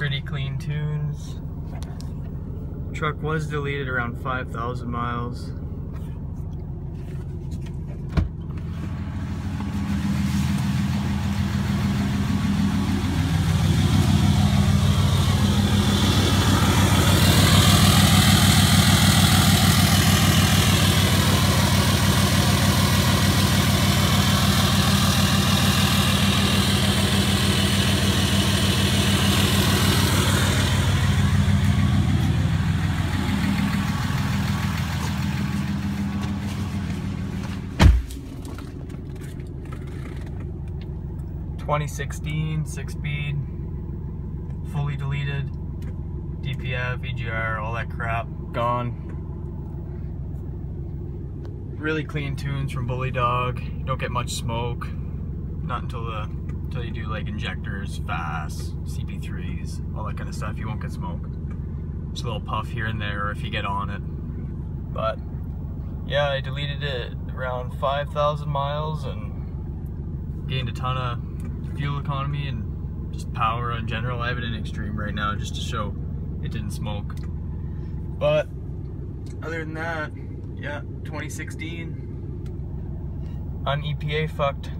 Pretty clean tunes. Truck was deleted around 5,000 miles. Twenty sixteen, six speed, fully deleted, DPF, EGR, all that crap, gone. Really clean tunes from Bully Dog. You don't get much smoke. Not until the until you do like injectors, Fass, CP3s, all that kind of stuff. You won't get smoke. Just a little puff here and there if you get on it. But yeah, I deleted it around 5,000 miles and gained a ton of fuel economy and just power in general. I have it in extreme right now just to show it didn't smoke. But other than that, yeah, 2016, I'm EPA fucked.